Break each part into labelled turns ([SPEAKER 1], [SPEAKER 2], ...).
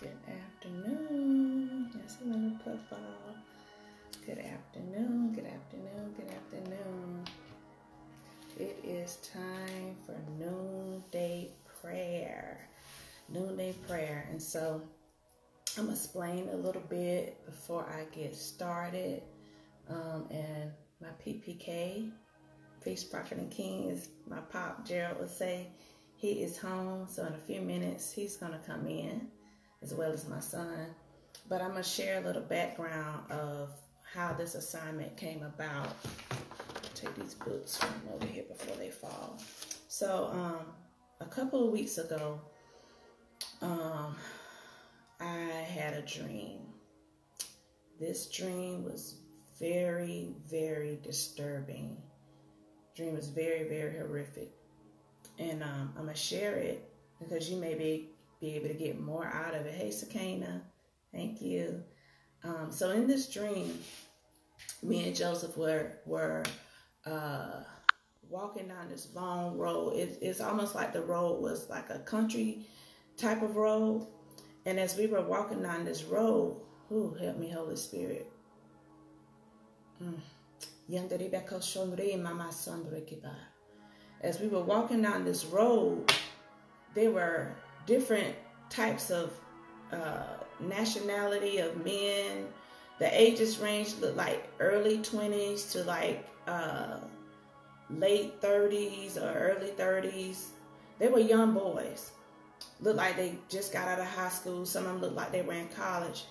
[SPEAKER 1] Good afternoon. That's a little football. Good afternoon. Good afternoon. Good afternoon. It is time for noonday prayer. Noonday prayer. And so I'm going to explain a little bit before I get started. Um, and my PPK, Priest Prophet and King, is my pop, Gerald would say. He is home, so in a few minutes he's going to come in, as well as my son. But I'm going to share a little background of how this assignment came about. Take these books from over here before they fall. So, um, a couple of weeks ago, um, I had a dream. This dream was very, very disturbing. Dream was very, very horrific. And um, I'm going to share it because you may be, be able to get more out of it. Hey, Sakina, thank you. Um, so in this dream, me and Joseph were, were uh, walking down this long road. It, it's almost like the road was like a country type of road. And as we were walking down this road, who help me, Holy Spirit. Mm. As we were walking down this road, there were different types of uh, nationality of men. The ages range looked like early 20s to like uh, late 30s or early 30s. They were young boys. Looked like they just got out of high school. Some of them looked like they were in college.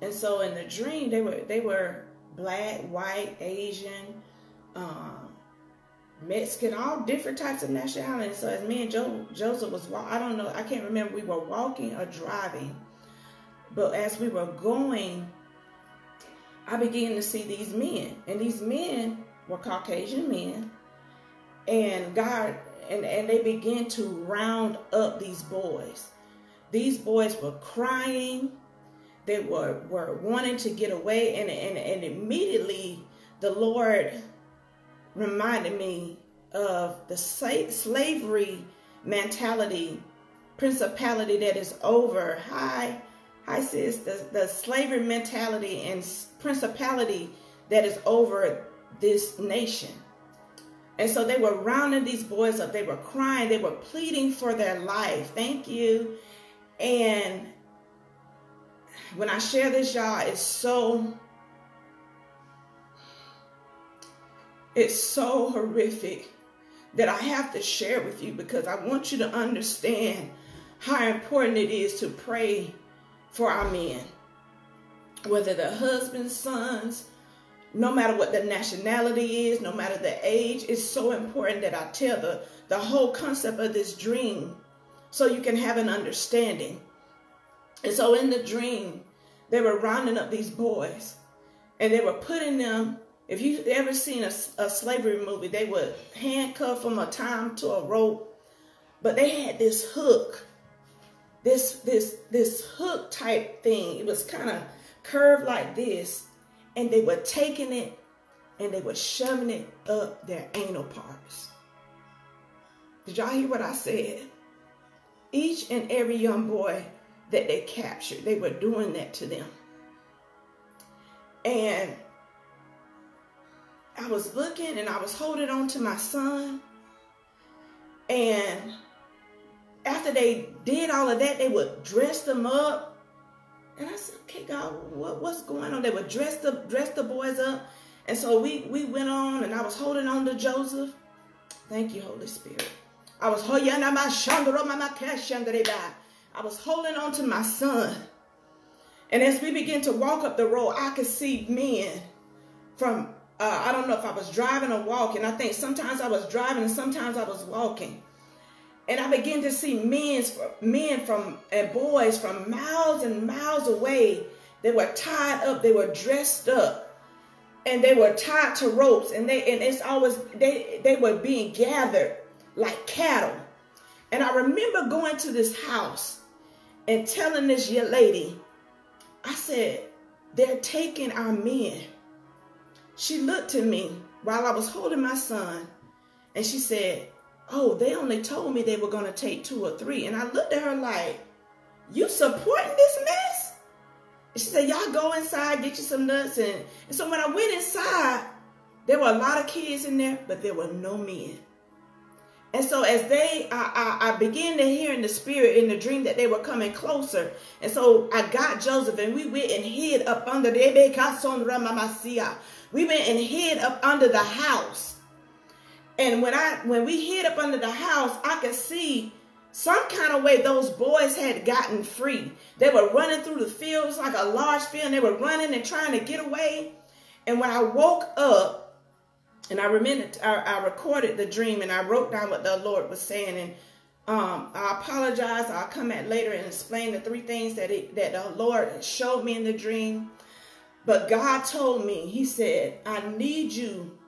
[SPEAKER 1] And so in the dream, they were they were black, white, Asian, um, Mexican, all different types of nationalities. So as me and Joe, Joseph was, I don't know, I can't remember we were walking or driving, but as we were going, I began to see these men, and these men were Caucasian men, and God, and and they began to round up these boys. These boys were crying they were, were wanting to get away. And, and, and immediately the Lord reminded me of the slavery mentality, principality that is over. Hi, hi sis, the, the slavery mentality and principality that is over this nation. And so they were rounding these boys up. They were crying. They were pleading for their life. Thank you. And when I share this, y'all, it's so, it's so horrific that I have to share with you because I want you to understand how important it is to pray for our men. Whether the husbands, sons, no matter what the nationality is, no matter the age, it's so important that I tell the, the whole concept of this dream so you can have an understanding. And so in the dream, they were rounding up these boys and they were putting them, if you ever seen a, a slavery movie, they would handcuff them tie them to a rope. But they had this hook, this, this, this hook type thing. It was kind of curved like this. And they were taking it and they were shoving it up their anal parts. Did y'all hear what I said? Each and every young boy that they captured. They were doing that to them. And I was looking and I was holding on to my son. And after they did all of that, they would dress them up. And I said, okay, God, what, what's going on? They would dress the, dress the boys up. And so we, we went on and I was holding on to Joseph. Thank you, Holy Spirit. I was holding I was holding on to my son. And as we began to walk up the road, I could see men from, uh, I don't know if I was driving or walking. I think sometimes I was driving and sometimes I was walking. And I began to see men, men from and boys from miles and miles away. They were tied up. They were dressed up, and they were tied to ropes. And they and it's always they they were being gathered like cattle. And I remember going to this house and telling this young lady, I said, they're taking our men. She looked at me while I was holding my son and she said, oh, they only told me they were going to take two or three. And I looked at her like, You supporting this mess? And she said, Y'all go inside, get you some nuts. And, and so when I went inside, there were a lot of kids in there, but there were no men. And so as they, I, I, I, began to hear in the spirit, in the dream that they were coming closer. And so I got Joseph and we went and hid up under the We went and hid up under the house. And when I when we hid up under the house, I could see some kind of way those boys had gotten free. They were running through the fields like a large field. And they were running and trying to get away. And when I woke up, and I remembered, I, I, recorded the dream and I wrote down what the Lord was saying. And um, I apologize. I'll come back later and explain the three things that it, that the Lord showed me in the dream. But God told me, He said, I need you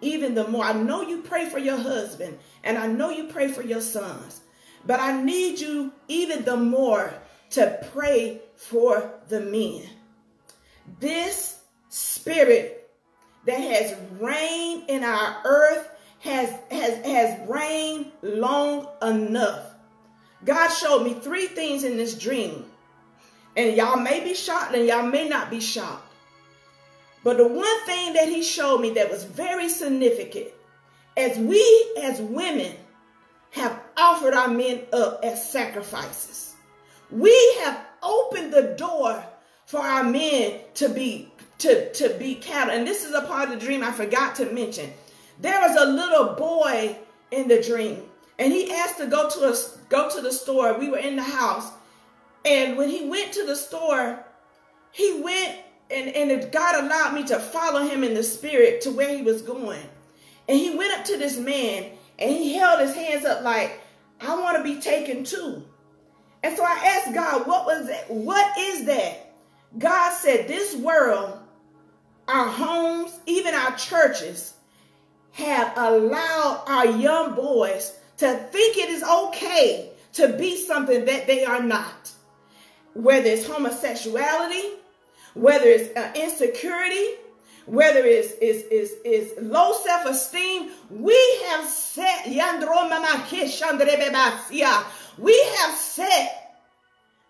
[SPEAKER 1] even the more. I know you pray for your husband and I know you pray for your sons, but I need you even the more to pray for the men. This spirit that has reigned in our earth has, has, has reigned long enough. God showed me three things in this dream. And y'all may be shocked and y'all may not be shocked. But the one thing that he showed me that was very significant, as we as women have offered our men up as sacrifices, we have opened the door for our men to be to, to be cattle. And this is a part of the dream I forgot to mention. There was a little boy in the dream, and he asked to go to us go to the store. We were in the house, and when he went to the store, he went and, and God allowed me to follow him in the spirit to where he was going. And he went up to this man and he held his hands up like, I want to be taken too. And so I asked God, what was? What is that? God said, this world our homes, even our churches, have allowed our young boys to think it is okay to be something that they are not. Whether it's homosexuality, whether it's uh, insecurity, whether it's is is is low self-esteem, we have set we have set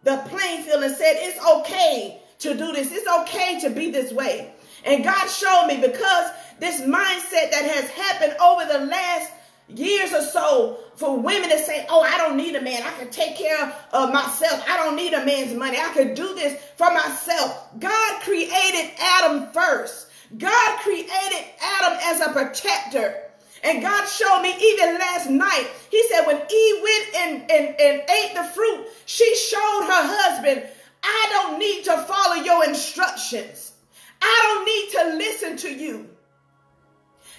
[SPEAKER 1] the playing field and said it's okay to do this. It's okay to be this way. And God showed me because this mindset that has happened over the last years or so for women to say, oh, I don't need a man. I can take care of myself. I don't need a man's money. I can do this for myself. God created Adam first. God created Adam as a protector. And God showed me even last night. He said when Eve went and, and, and ate the fruit, she showed her husband, I don't need to follow your instructions. I don't need to listen to you.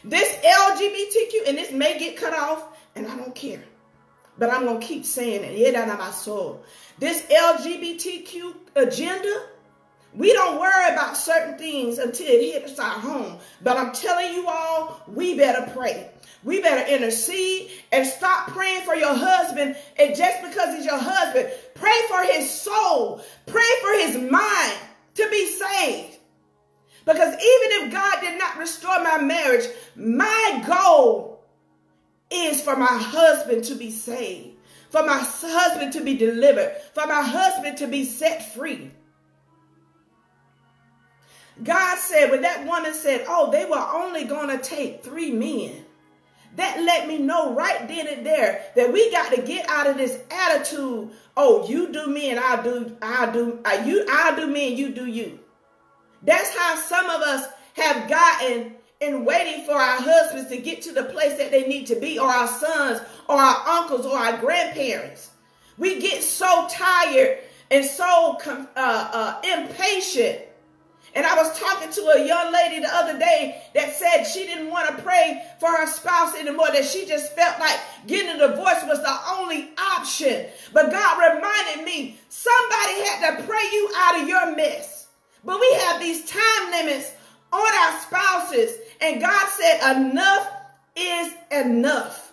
[SPEAKER 1] This LGBTQ, and this may get cut off, and I don't care. But I'm going to keep saying it. My soul. This LGBTQ agenda, we don't worry about certain things until it hits our home. But I'm telling you all, we better pray. We better intercede and stop praying for your husband. And just because he's your husband, pray for his soul, pray for his mind to be saved. Because even if God did not restore my marriage, my goal is for my husband to be saved, for my husband to be delivered, for my husband to be set free. God said, when that woman said, oh, they were only going to take three men, that let me know right then and there that we got to get out of this attitude. Oh, you do me and I'll do, I'll do, uh, you, I'll do me and you do you. That's how some of us have gotten in waiting for our husbands to get to the place that they need to be, or our sons, or our uncles, or our grandparents. We get so tired and so uh, uh, impatient. And I was talking to a young lady the other day that said she didn't want to pray for her spouse anymore, that she just felt like getting a divorce was the only option. But God reminded me somebody had to pray you out of your mess. But we have these time limits on our spouses. And God said, enough is enough.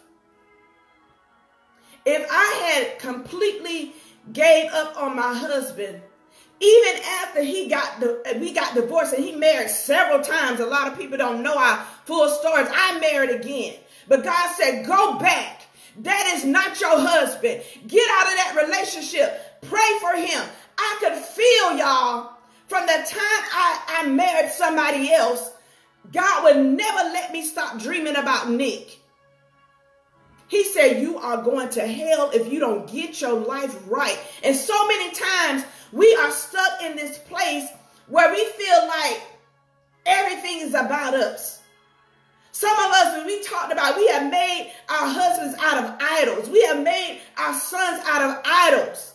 [SPEAKER 1] If I had completely gave up on my husband, even after he got the we got divorced and he married several times, a lot of people don't know our full stories. I married again. But God said, go back That is not your husband. Get out of that relationship. Pray for him. I could feel y'all from the time I, I married somebody else. God would never let me stop dreaming about Nick. He said, You are going to hell if you don't get your life right. And so many times we are stuck in this place where we feel like everything is about us. Some of us, when we talked about, we have made our husbands out of idols. We have made our sons out of idols.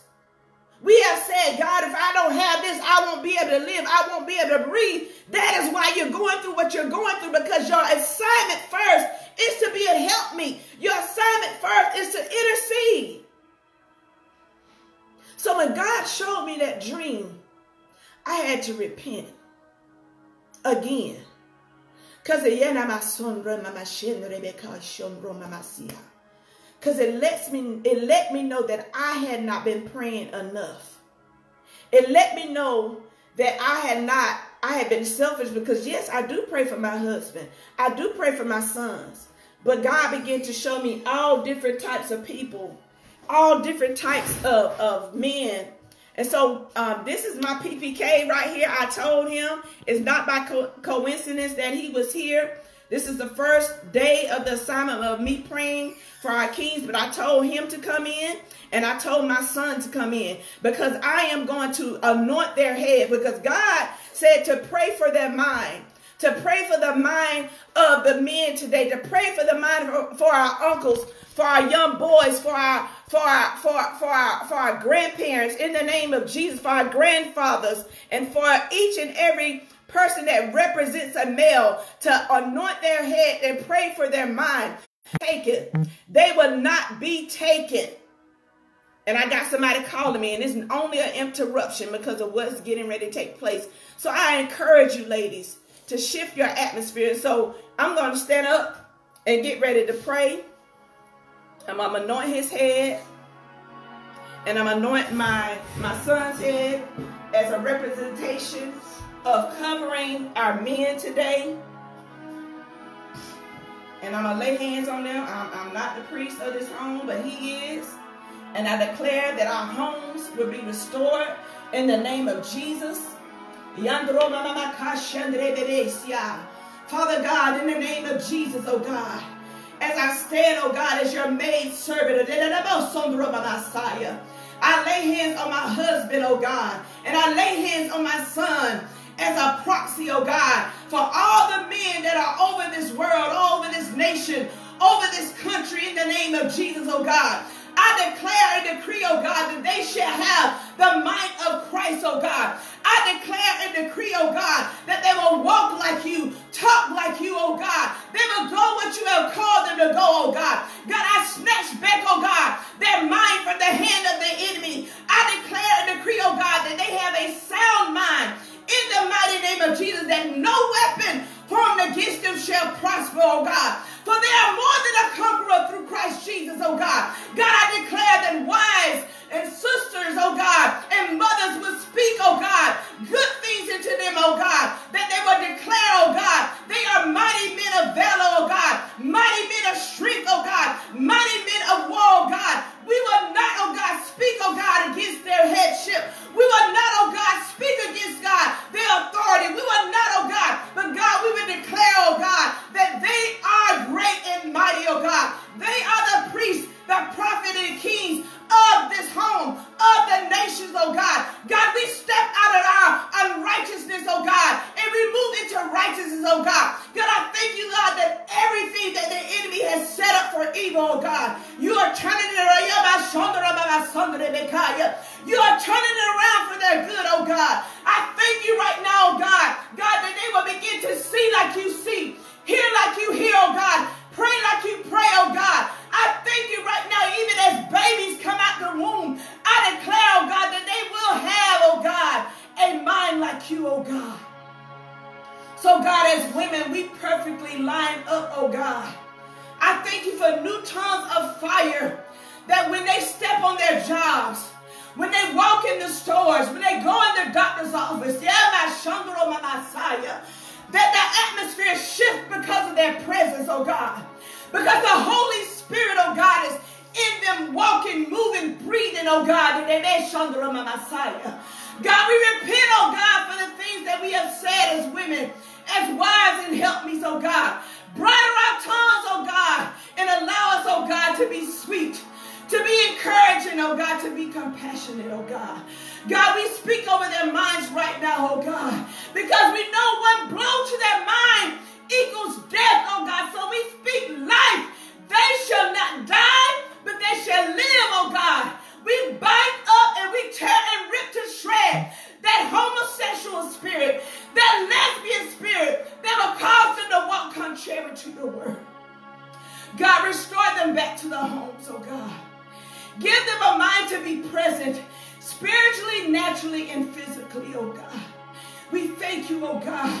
[SPEAKER 1] We have said, God, if I don't have this, I won't be able to live. I won't be able to breathe. That is why you're going through what you're going through because your assignment first is to be a helpmeet. Your assignment first is to intercede. So when God showed me that dream, I had to repent again. Because because it lets me it let me know that I had not been praying enough. It let me know that I had not I had been selfish because yes, I do pray for my husband. I do pray for my sons. But God began to show me all different types of people, all different types of, of men. And so um, this is my PPK right here. I told him it's not by co coincidence that he was here. This is the first day of the assignment of me praying for our kings, but I told him to come in and I told my son to come in because I am going to anoint their head because God said to pray for their mind to pray for the mind of the men today, to pray for the mind for, our uncles, for our young boys, for our for our for our, for our for our grandparents in the name of Jesus, for our grandfathers, and for each and every person that represents a male to anoint their head and pray for their mind. Taken. They will not be taken. And I got somebody calling me, and it's only an interruption because of what's getting ready to take place. So I encourage you, ladies, to shift your atmosphere. And So I'm going to stand up and get ready to pray. I'm going to anoint his head. And I'm anointing my, my son's head as a representation of covering our men today. And I'm going to lay hands on them. I'm, I'm not the priest of this home, but he is. And I declare that our homes will be restored in the name of Jesus. Father God, in the name of Jesus, oh God, as I stand, oh God, as your maid servant, I lay hands on my husband, oh God, and I lay hands on my son as a proxy, oh God, for all the men that are over this world, over this nation, over this country, in the name of Jesus, oh God. I declare and decree, oh God, that they shall have the might of Christ, oh God. And decree, oh God, that they will walk like you, talk like you, oh God. They will go what you have called them to go, oh God. God, I snatch back, oh God, their mind from the hand of the enemy. I declare and decree, oh God, that they have a sound mind in the mighty name of Jesus, that no weapon formed against them shall prosper, oh God. For they are more than a conqueror through Christ Jesus, oh God. God, I declare that wives and sisters, oh God, and mothers will speak, oh God, good things into them, oh God, that they will declare, oh God, they are mighty men of valor, oh God, mighty men of strength, oh God, mighty men of war, oh God. We will not, oh God, speak, oh God, against their headship. We will not, oh God, speak against God, their authority. We will not, oh God, but God, we will declare, oh God, that they are great and mighty, oh God. They are the priests, their presence, oh God. Because the Holy Spirit, oh God, is in them walking, moving, breathing, oh God. God, we repent, oh God, for the things that we have said as women, as wives and helpmeets, oh God. Bridle our tongues, oh God, and allow us, oh God, to be sweet, to be encouraging, oh God, to be compassionate, oh God. God, we speak over their minds right now, oh God, because we know one blow to their mind equals death, oh God. So we speak life. They shall not die, but they shall live, oh God. We bind up and we tear and rip to shred that homosexual spirit, that lesbian spirit that will cause them to walk contrary to your word. God, restore them back to the homes, oh God. Give them a mind to be present spiritually, naturally, and physically, oh God. We thank you, oh God,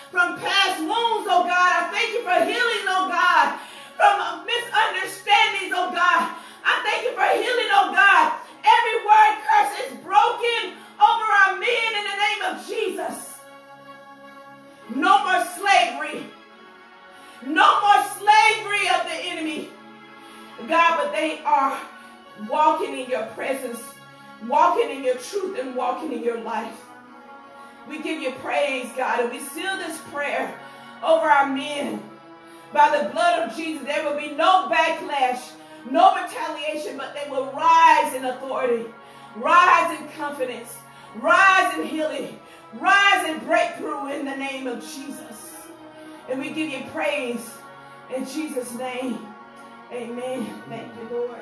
[SPEAKER 1] from past wounds, oh God. I thank you for healing, oh God from misunderstandings, oh God. I thank you for healing, oh God. Every word curse is broken over our men in the name of Jesus. No more slavery. No more slavery of the enemy. God, but they are walking in your presence, walking in your truth, and walking in your life. We give you praise, God, and we seal this prayer over our men by the blood of Jesus, there will be no backlash, no retaliation, but they will rise in authority, rise in confidence, rise in healing, rise in breakthrough in the name of Jesus. And we give you praise in Jesus' name. Amen. Thank you, Lord.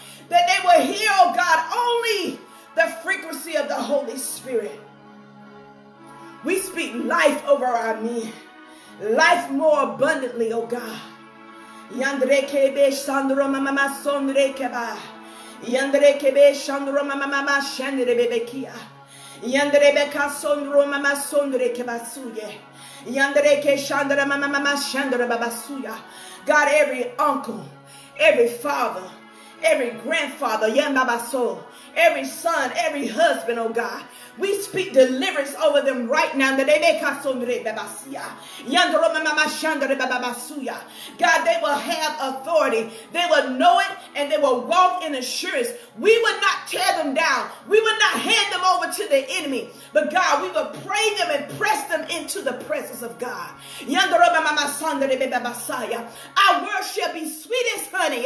[SPEAKER 1] that they will hear, oh God, only the frequency of the Holy Spirit. We speak life over our men. Life more abundantly, oh God. Yandere kebe sandro mama sondre keba. Yandere kebe sandro mama mama shandre bebekia. Yandere beka sondro mama sondre keba suye. Yandere ke shandra mama mama shandra babasuya. God, every uncle, every father, every grandfather, Yambabaso, every son, every husband, oh God. We speak deliverance over them right now. God, they will have authority. They will know it and they will walk in assurance. We will not tear them down. We will not hand them over to the enemy. But God, we will pray them and press them into the presence of God. Our word shall be sweet as honey.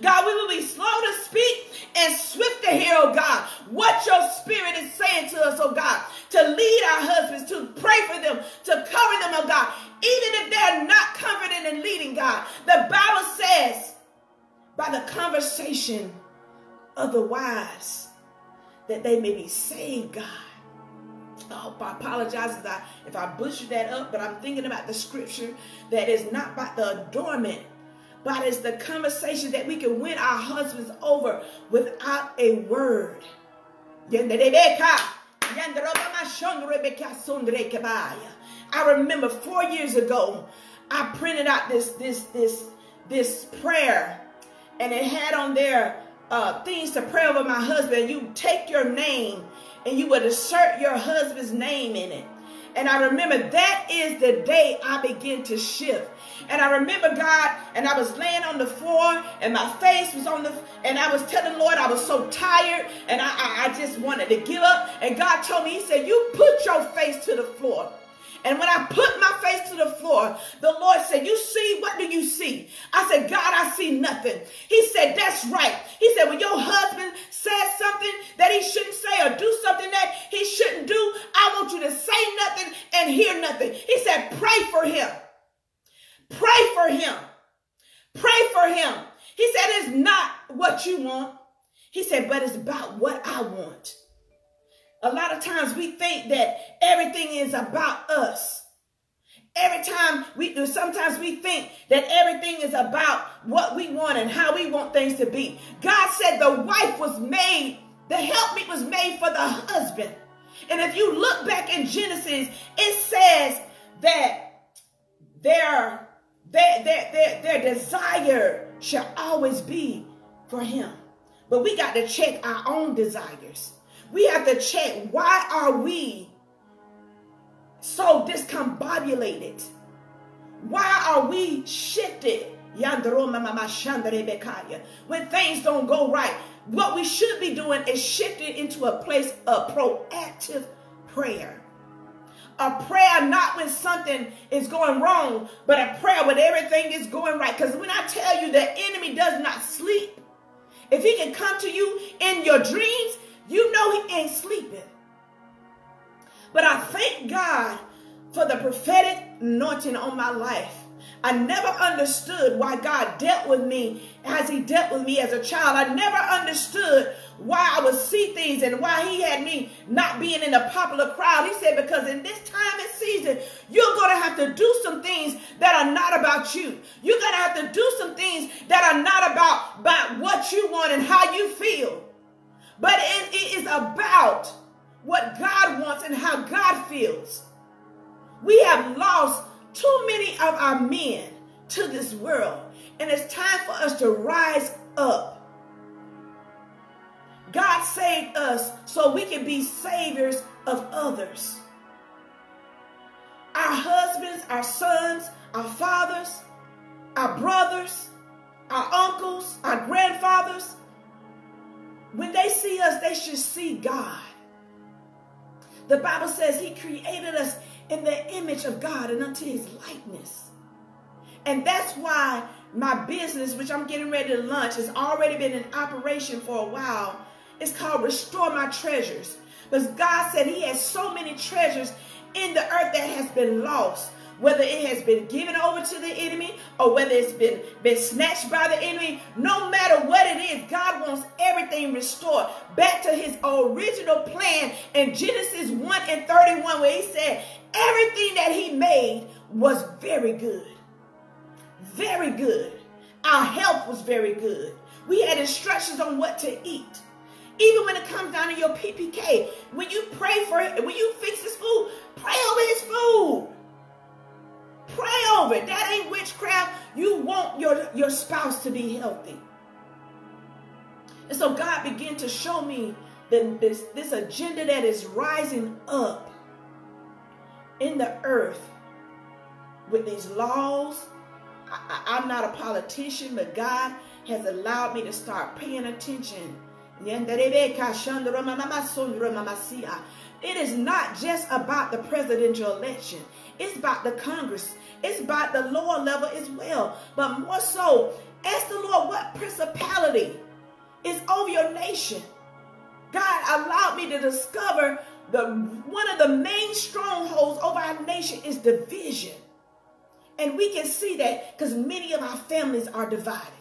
[SPEAKER 1] God, we will be slow to speak and swift to hear, oh God, what your spirit is saying to us, oh God, to lead our husbands, to pray for them, to cover them, oh God, even if they're not confident in leading, God. The Bible says, by the conversation of the wise, that they may be saved, God. Oh, I apologize if I, if I butchered that up, but I'm thinking about the scripture that is not by the adornment, but it's the conversation that we can win our husbands over without a word. I remember four years ago, I printed out this this this this prayer, and it had on there uh, things to pray over my husband. You take your name and you would assert your husband's name in it. And I remember that is the day I began to shift. And I remember God, and I was laying on the floor, and my face was on the, and I was telling Lord I was so tired, and I, I, I just wanted to give up. And God told me, He said, You put your face to the floor. And when I put my face to the floor, the Lord said, You see, what do you see? I said, God, I see nothing. He said, That's right. He said, When your husband says something that he shouldn't say or do something that he shouldn't do, I want you to say nothing and hear nothing. He said, Pray for him. Pray for him. Pray for him. He said, It's not what you want. He said, But it's about what I want. A lot of times we think that everything is about us. Every time we do, sometimes we think that everything is about what we want and how we want things to be. God said the wife was made, the helpmeet was made for the husband. And if you look back in Genesis, it says that their, their, their, their, their desire shall always be for him. But we got to check our own desires. We have to check why are we so discombobulated? Why are we shifted? When things don't go right, what we should be doing is shifting into a place of proactive prayer. A prayer not when something is going wrong, but a prayer when everything is going right. Because when I tell you the enemy does not sleep, if he can come to you in your dreams, you know he ain't sleeping. But I thank God for the prophetic anointing on my life. I never understood why God dealt with me as he dealt with me as a child. I never understood why I would see things and why he had me not being in a popular crowd. He said, because in this time and season, you're going to have to do some things that are not about you. You're going to have to do some things that are not about, about what you want and how you feel. But it, it is about what God wants and how God feels. We have lost too many of our men to this world. And it's time for us to rise up. God saved us so we can be saviors of others. Our husbands, our sons, our fathers, our brothers, our uncles, our grandfathers, when they see us, they should see God. The Bible says he created us in the image of God and unto his likeness. And that's why my business, which I'm getting ready to launch, has already been in operation for a while. It's called Restore My Treasures. Because God said he has so many treasures in the earth that has been lost whether it has been given over to the enemy or whether it's been, been snatched by the enemy, no matter what it is, God wants everything restored back to his original plan in Genesis 1 and 31, where he said, everything that he made was very good. Very good. Our health was very good. We had instructions on what to eat. Even when it comes down to your PPK, when you pray for it, when you fix his food, pray over his food. Pray over it. That ain't witchcraft. You want your, your spouse to be healthy. And so God began to show me that this, this agenda that is rising up in the earth with these laws. I, I'm not a politician, but God has allowed me to start paying attention. It is not just about the presidential election. It's about the Congress. It's about the lower level as well. But more so, ask the Lord what principality is over your nation. God allowed me to discover the one of the main strongholds over our nation is division. And we can see that because many of our families are divided.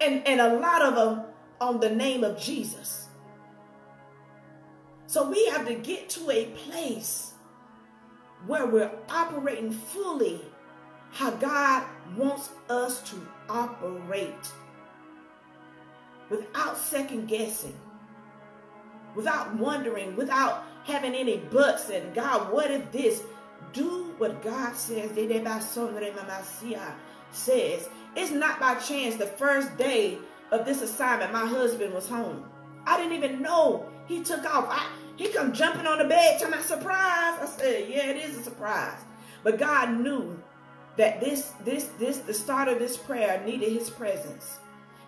[SPEAKER 1] And, and a lot of them on the name of Jesus. So we have to get to a place where we're operating fully how God wants us to operate without second guessing, without wondering, without having any buts and God, what if this? Do what God says. Says it's not by chance the first day of this assignment, my husband was home. I didn't even know he took off. I, he come jumping on the bed, telling me surprise. I said, yeah, it is a surprise. But God knew that this, this, this, the start of this prayer needed his presence.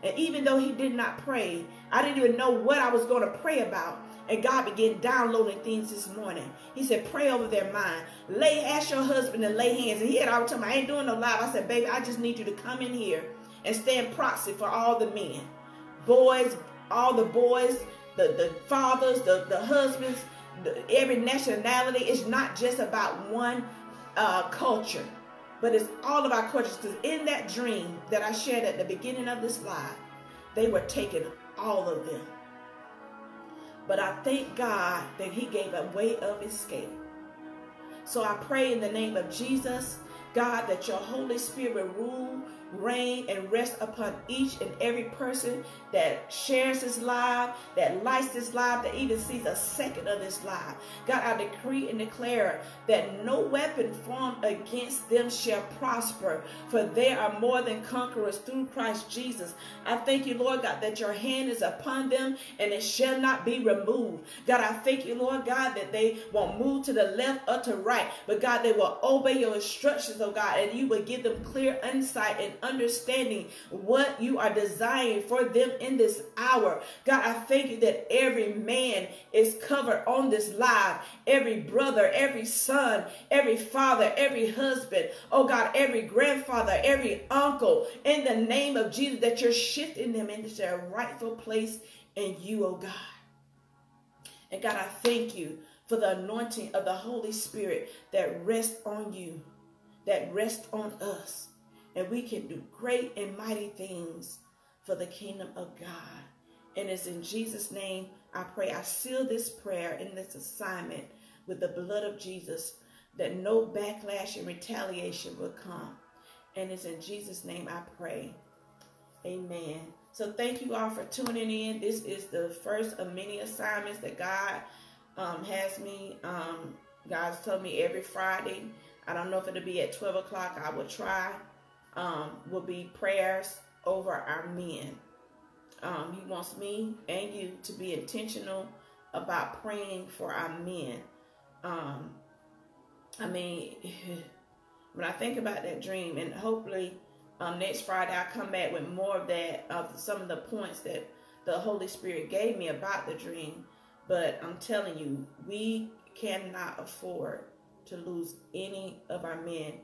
[SPEAKER 1] And even though he did not pray, I didn't even know what I was going to pray about. And God began downloading things this morning. He said, pray over their mind. Lay, ask your husband to lay hands. And he had already told me, I ain't doing no live. I said, baby, I just need you to come in here and stand proxy for all the men. Boys, all the boys, the, the fathers, the, the husbands, the, every nationality. It's not just about one uh, culture, but it's all of our cultures. Because in that dream that I shared at the beginning of this live, they were taking all of them. But I thank God that He gave a way of escape. So I pray in the name of Jesus, God, that your Holy Spirit rule reign and rest upon each and every person that shares this live, that likes this live, that even sees a second of this live. God, I decree and declare that no weapon formed against them shall prosper, for they are more than conquerors through Christ Jesus. I thank you, Lord God, that your hand is upon them and it shall not be removed. God, I thank you, Lord God, that they won't move to the left or to right, but God, they will obey your instructions, oh God, and you will give them clear insight and understanding what you are desiring for them in this hour. God, I thank you that every man is covered on this live. Every brother, every son, every father, every husband, oh God, every grandfather, every uncle, in the name of Jesus, that you're shifting them into their rightful place in you, oh God. And God, I thank you for the anointing of the Holy Spirit that rests on you, that rests on us and we can do great and mighty things for the kingdom of God. And it's in Jesus' name I pray. I seal this prayer in this assignment with the blood of Jesus that no backlash and retaliation will come. And it's in Jesus' name I pray. Amen. So thank you all for tuning in. This is the first of many assignments that God um, has me. Um, God's told me every Friday. I don't know if it'll be at 12 o'clock. I will try um, will be prayers over our men. Um, he wants me and you to be intentional about praying for our men. Um, I mean, when I think about that dream, and hopefully um, next Friday I'll come back with more of that, of some of the points that the Holy Spirit gave me about the dream. But I'm telling you, we cannot afford to lose any of our men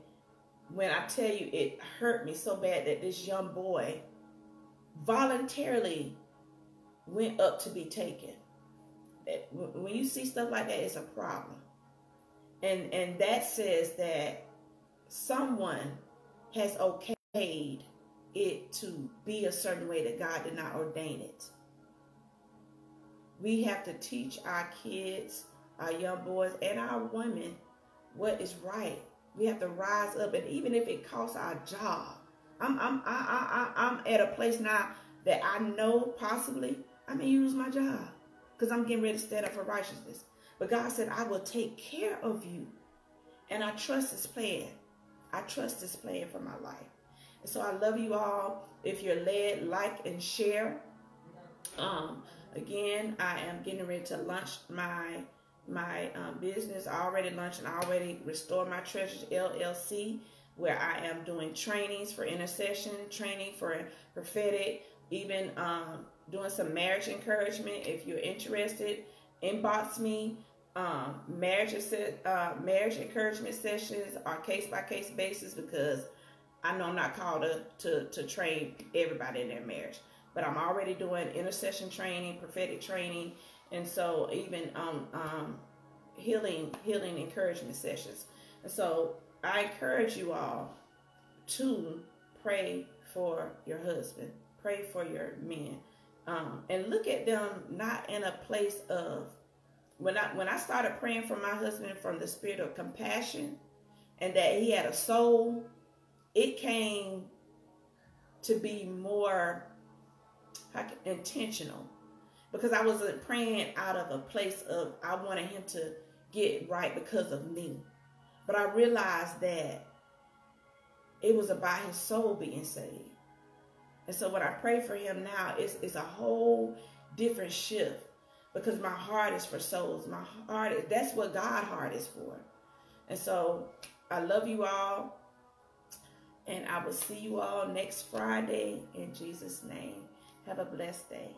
[SPEAKER 1] when I tell you it hurt me so bad that this young boy voluntarily went up to be taken. That when you see stuff like that, it's a problem. And and that says that someone has okayed it to be a certain way that God did not ordain it. We have to teach our kids, our young boys, and our women what is right we have to rise up, and even if it costs our job, I'm I'm I, I, I'm at a place now that I know possibly I may lose my job because I'm getting ready to stand up for righteousness. But God said, I will take care of you. And I trust his plan. I trust his plan for my life. And so I love you all. If you're led, like and share. Um, again, I am getting ready to launch my my um, business. Already launched and already restored my treasures llc where i am doing trainings for intercession training for prophetic even um, doing some marriage encouragement. If you're interested inbox me. Um, marriage uh, marriage encouragement sessions are case by case basis because I know I'm not called to, to train everybody in their marriage, but I'm already doing intercession training, prophetic training, and so even um, um, healing healing encouragement sessions. And so I encourage you all to pray for your husband, pray for your men, um, and look at them not in a place of when I when I started praying for my husband from the spirit of compassion and that he had a soul, it came to be more intentional because I wasn't praying out of a place of I wanted him to get right because of me. But I realized that it was about his soul being saved. And so when I pray for him now, it's, it's a whole different shift because my heart is for souls. My heart is, that's what God heart is for. And so I love you all. And I will see you all next Friday in Jesus' name. Have a blessed day.